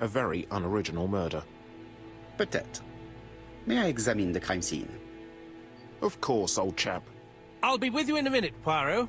A very unoriginal murder. Peut-être. May I examine the crime scene? Of course, old chap. I'll be with you in a minute, Poirot.